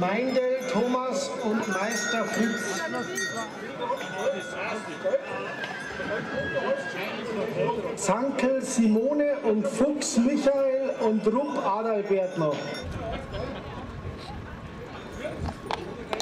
Meindl, Thomas und Meister Fritz. Zankel Simone und Fuchs Michael und Rupp Adalbert noch.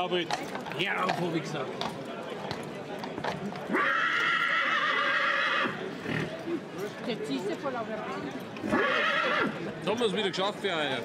Ja, aber jetzt hör auf, hab ich gesagt. Er voll auf der Jetzt haben wir es wieder geschafft für heuer.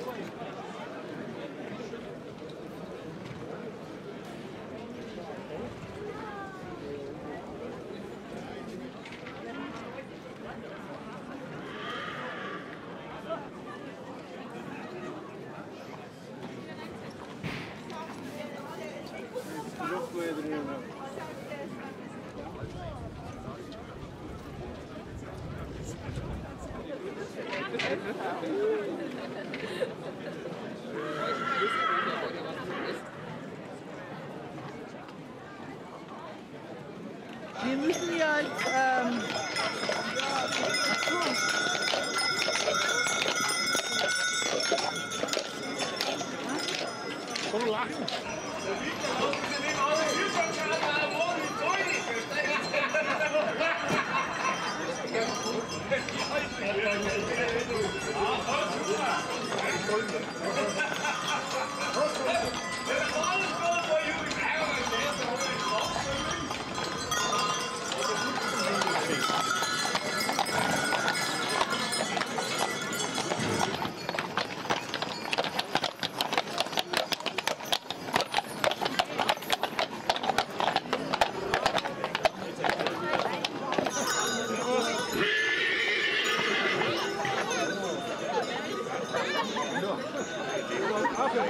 Ich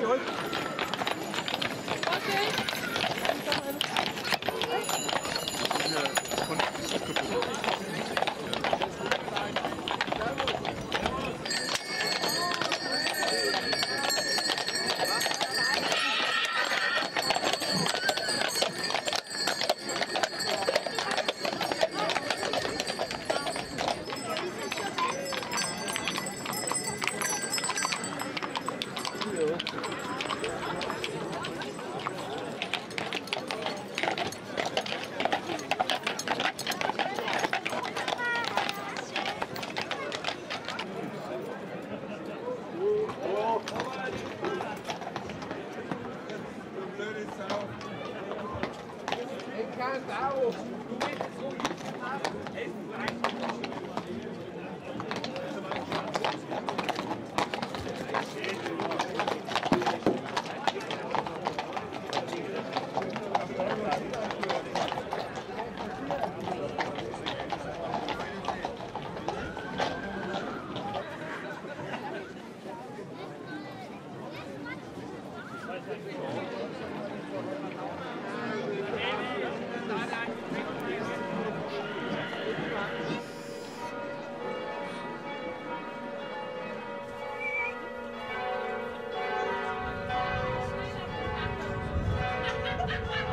legal. Oh,